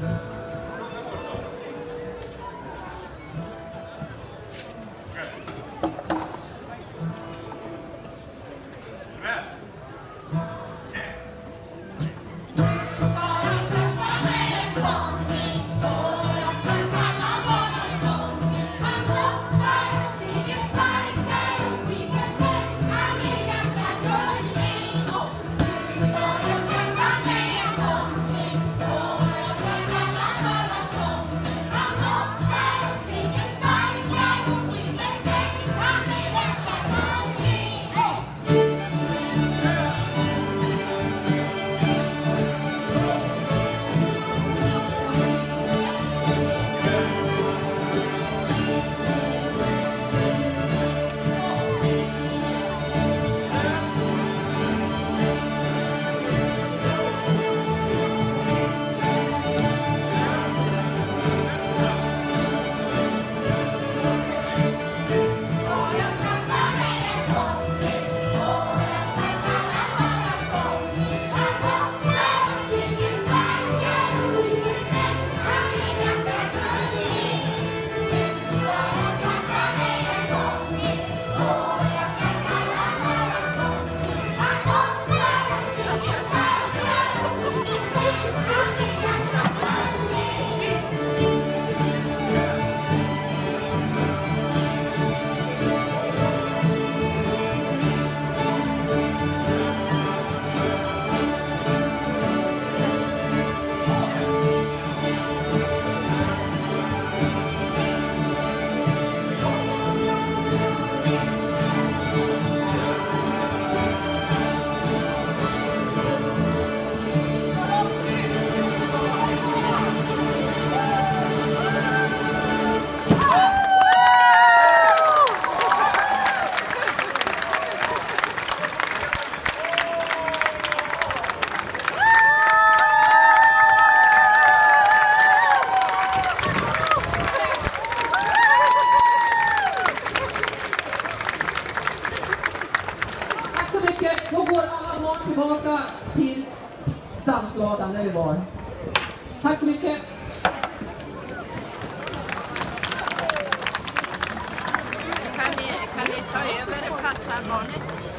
Tack så Mycket. Då går alla barn tillbaka till dansladan där vi var. Tack så mycket. Kan ni, kan ni ta över? passarbarnet?